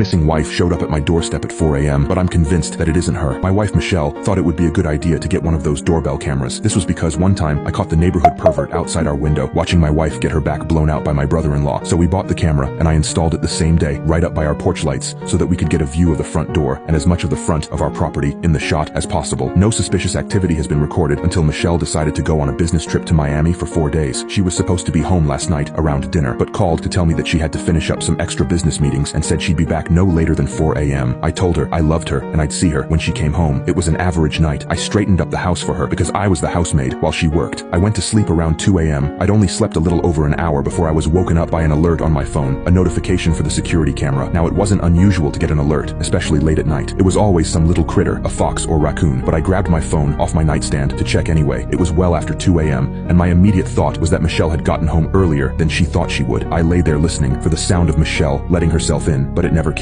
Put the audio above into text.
missing wife showed up at my doorstep at 4 a.m., but I'm convinced that it isn't her. My wife Michelle thought it would be a good idea to get one of those doorbell cameras. This was because one time I caught the neighborhood pervert outside our window watching my wife get her back blown out by my brother-in-law. So we bought the camera and I installed it the same day right up by our porch lights so that we could get a view of the front door and as much of the front of our property in the shot as possible. No suspicious activity has been recorded until Michelle decided to go on a business trip to Miami for four days. She was supposed to be home last night around dinner, but called to tell me that she had to finish up some extra business meetings and said she'd be back no later than 4 a.m. I told her I loved her and I'd see her when she came home. It was an average night. I straightened up the house for her because I was the housemaid while she worked. I went to sleep around 2 a.m. I'd only slept a little over an hour before I was woken up by an alert on my phone, a notification for the security camera. Now it wasn't unusual to get an alert, especially late at night. It was always some little critter, a fox or raccoon, but I grabbed my phone off my nightstand to check anyway. It was well after 2 a.m., and my immediate thought was that Michelle had gotten home earlier than she thought she would. I lay there listening for the sound of Michelle letting herself in, but it never